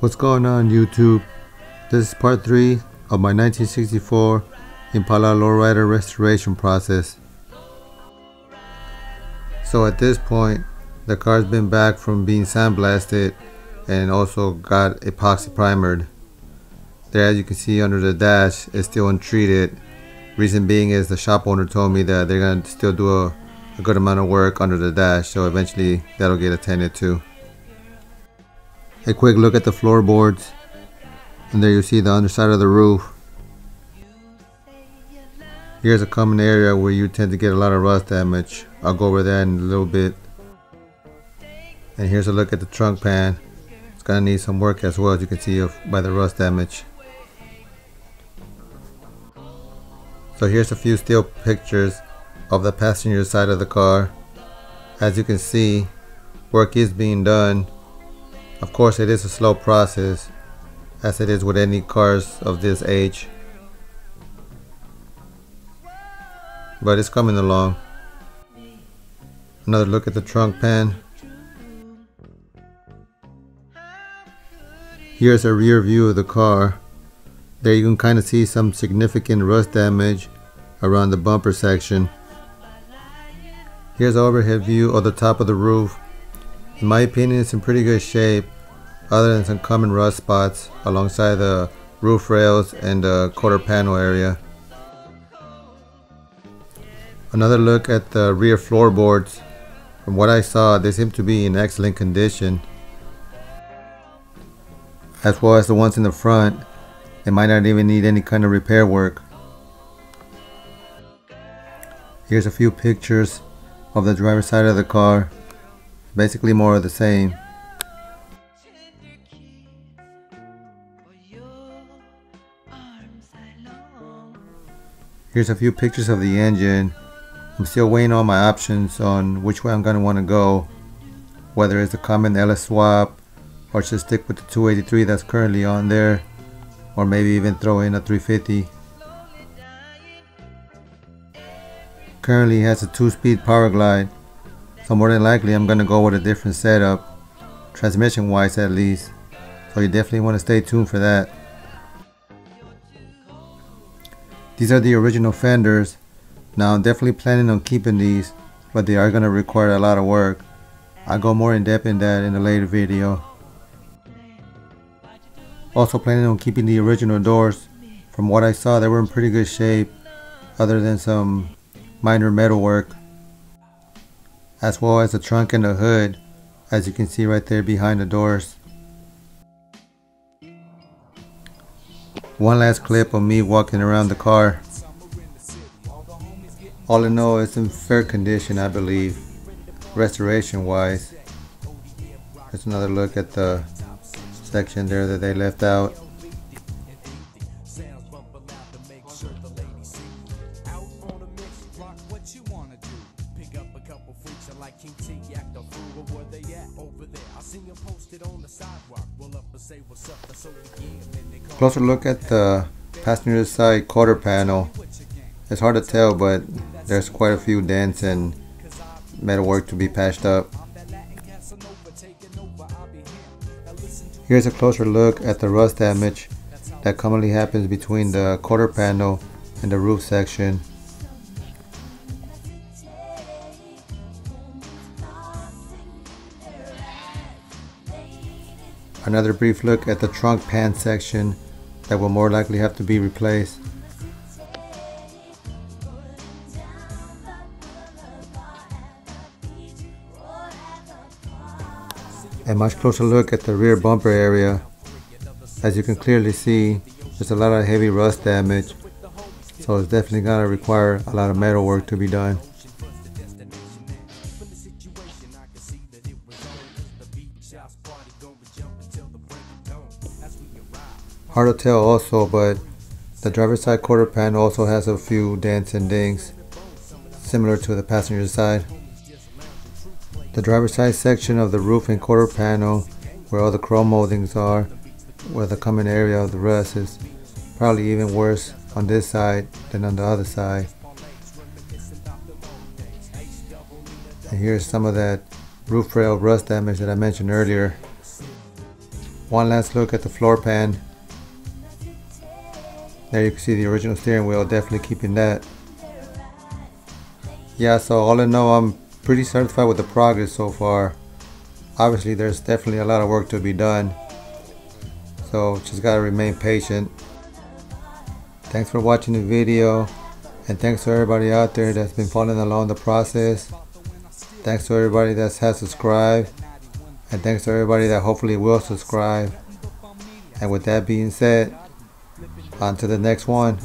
What's going on YouTube? This is part 3 of my 1964 Impala Lowrider restoration process. So at this point, the car's been back from being sandblasted and also got epoxy primered. There as you can see under the dash, it's still untreated. Reason being is the shop owner told me that they're going to still do a, a good amount of work under the dash, so eventually that'll get attended to a quick look at the floorboards and there you see the underside of the roof. Here's a common area where you tend to get a lot of rust damage. I'll go over that in a little bit. And here's a look at the trunk pan. It's gonna need some work as well as you can see by the rust damage. So here's a few still pictures of the passenger side of the car. As you can see work is being done of course, it is a slow process, as it is with any cars of this age. But it's coming along. Another look at the trunk pan. Here's a rear view of the car. There you can kind of see some significant rust damage around the bumper section. Here's overhead view of the top of the roof in my opinion, it's in pretty good shape, other than some common rust spots alongside the roof rails and the quarter panel area. Another look at the rear floorboards. From what I saw, they seem to be in excellent condition. As well as the ones in the front, they might not even need any kind of repair work. Here's a few pictures of the driver's side of the car basically more of the same. Here's a few pictures of the engine. I'm still weighing all my options on which way I'm going to want to go. Whether it's the common LS swap or just stick with the 283 that's currently on there or maybe even throw in a 350. Currently has a 2-speed Powerglide so more than likely I'm going to go with a different setup, transmission wise at least. So you definitely want to stay tuned for that. These are the original fenders. Now I'm definitely planning on keeping these, but they are going to require a lot of work. I'll go more in depth in that in a later video. Also planning on keeping the original doors. From what I saw, they were in pretty good shape, other than some minor metal work as well as the trunk and the hood as you can see right there behind the doors. One last clip of me walking around the car. All in all, it's in fair condition, I believe, restoration wise. Here's another look at the section there that they left out. Closer look at the passenger side quarter panel. It's hard to tell, but there's quite a few dents and metalwork to be patched up. Here's a closer look at the rust damage that commonly happens between the quarter panel and the roof section. Another brief look at the trunk pan section that will more likely have to be replaced. A much closer look at the rear bumper area. As you can clearly see, there's a lot of heavy rust damage, so it's definitely going to require a lot of metal work to be done. Hard to tell also, but the driver's side quarter panel also has a few dents and dings, similar to the passenger side. The driver's side section of the roof and quarter panel, where all the chrome moldings are, where the common area of the rust is probably even worse on this side than on the other side. And here's some of that roof rail rust damage that I mentioned earlier. one last look at the floor pan there you can see the original steering wheel definitely keeping that. Yeah so all in all I'm pretty satisfied with the progress so far. Obviously there's definitely a lot of work to be done. So just gotta remain patient. Thanks for watching the video and thanks to everybody out there that's been following along the process. Thanks to everybody that has subscribed and thanks to everybody that hopefully will subscribe. And with that being said on to the next one